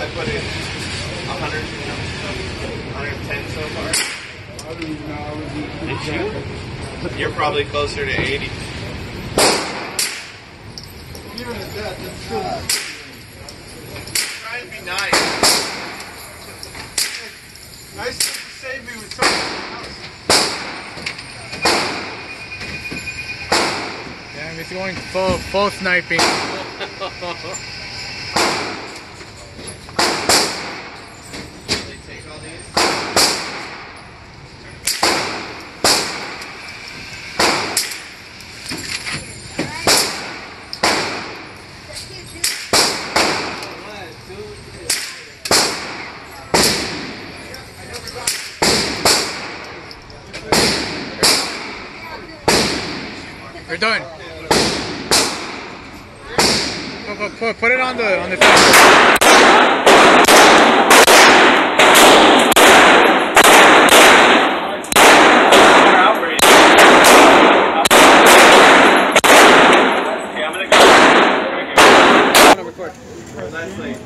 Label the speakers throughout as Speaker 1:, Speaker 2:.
Speaker 1: I put in 100, you know, 110 so far. You're probably closer to 80.
Speaker 2: Even at that, that's still
Speaker 1: Try and be nice.
Speaker 2: nice
Speaker 3: He's going full, full sniping. We're done. Put, put, put, put it on the on the.
Speaker 1: Leslie,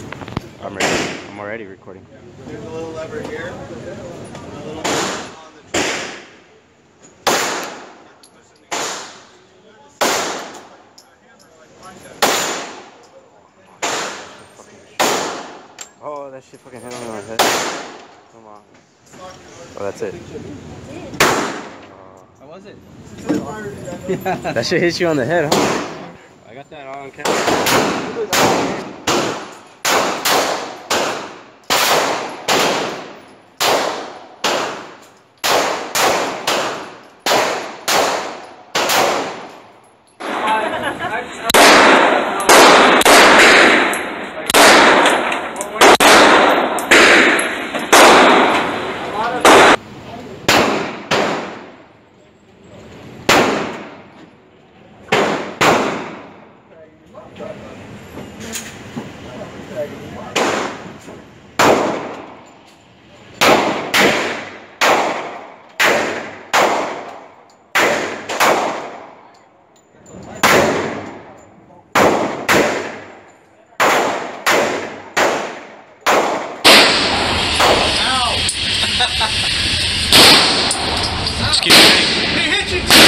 Speaker 4: I'm ready. I'm already recording.
Speaker 1: there's a little lever here. and a little lever on the trigger.
Speaker 4: Oh, that shit fucking hit on my head. Come on. Oh, that's it.
Speaker 3: How was it?
Speaker 4: That shit hit you on the head, huh? I got that on camera. Excuse me. That's it.